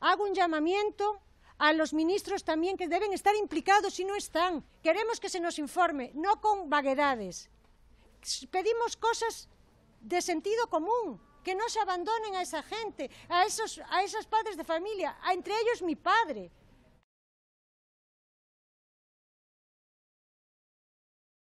Hago un llamamiento a los ministros también que deben estar implicados y no están. Queremos que se nos informe, no con vaguedades. Pedimos cosas de sentido común, que no se abandonen a esa gente, a esos, a esos padres de familia, a, entre ellos mi padre.